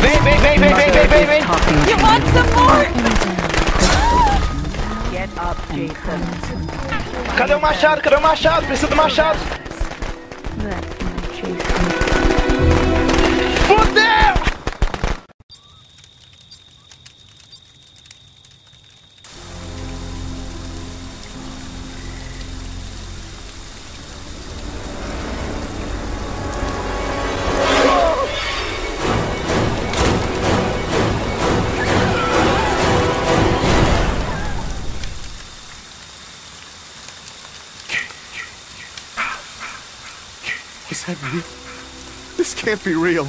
Vem, vem, vem, vem, vem, vem, vem, vem. You want some more? Get up, Jason. Cadê o machado? Cadê o machado? Preciso do machado. My Jason. Fudeu! Henry, this can't be real.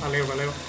Valeu, valeu.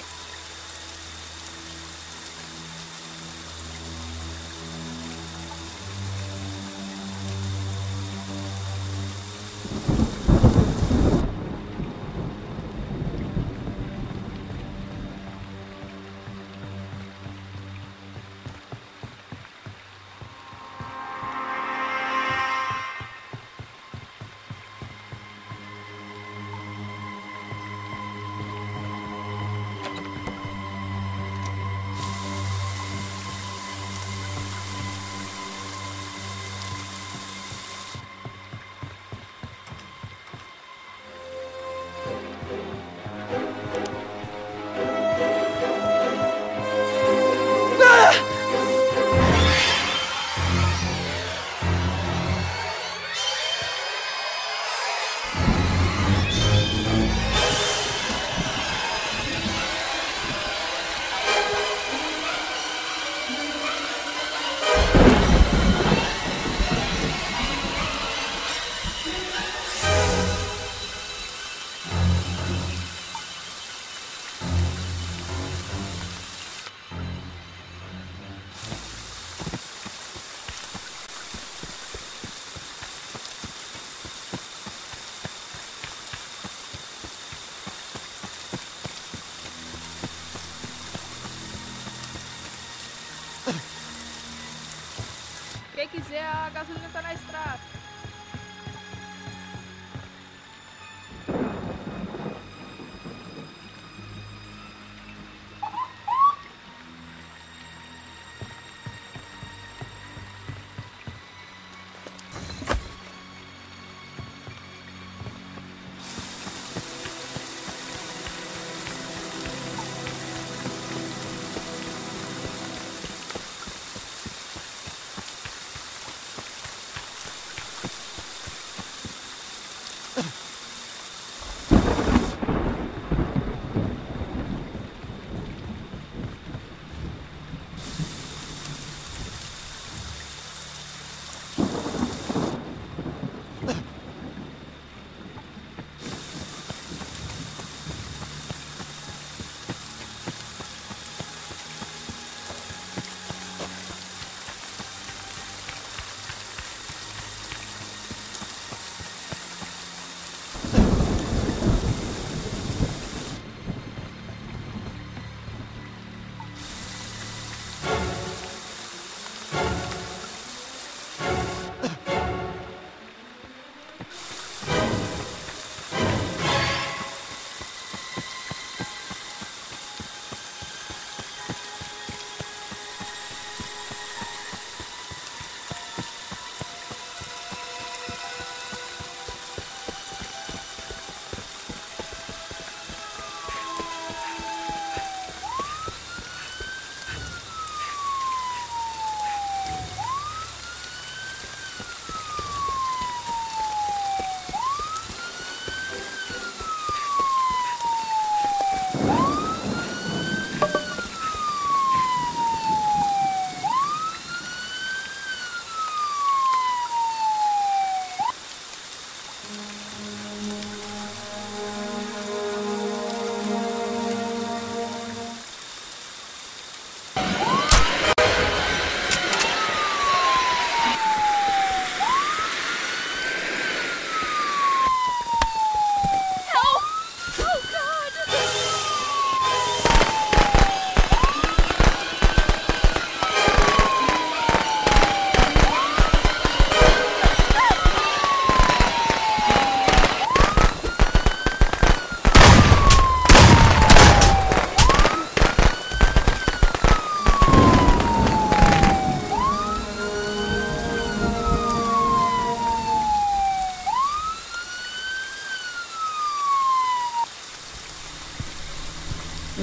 A gasolina tá na estrada.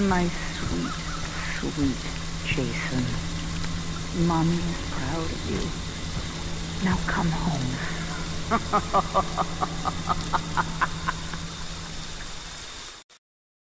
My sweet, sweet Jason. Mommy is proud of you. Now come home.